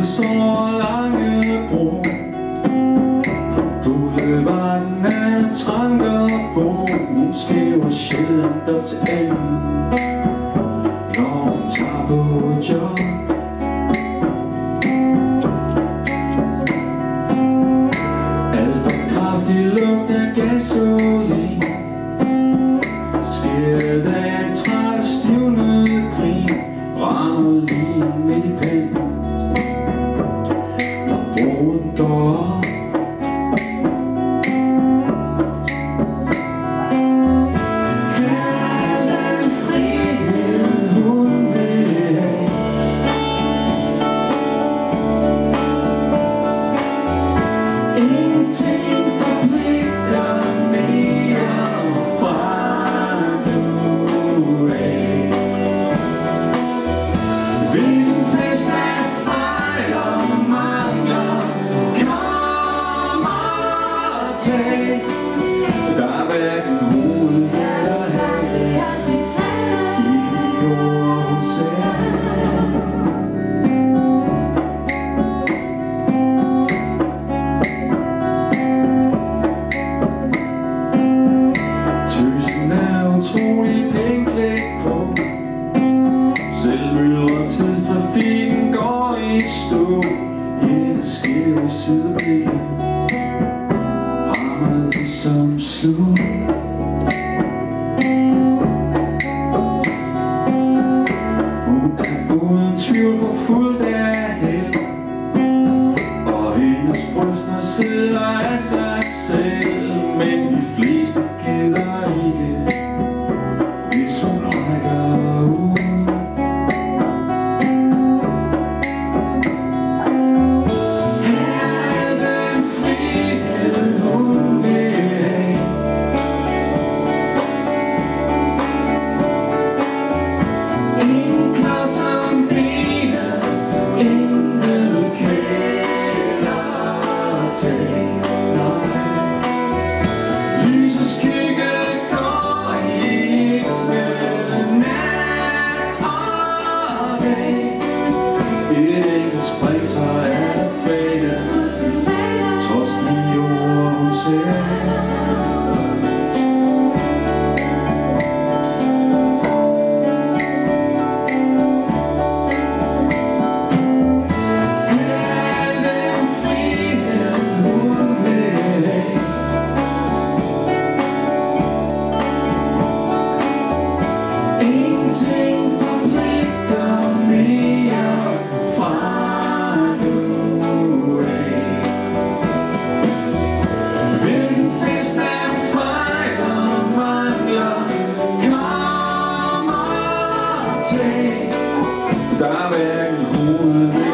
so lange boulevarden er og bog Hun skriver sjældent op til alle. Når hun tager på job. Alt for kraftig lugt af gasolin. Sker af en træt og stivnet grin. Rammer lige midt i panden skæve sideblikke. Rammer ligesom slut Hun er uden tvivl for fuld af held. Og hendes bryster sidder af sig selv. Damen cool.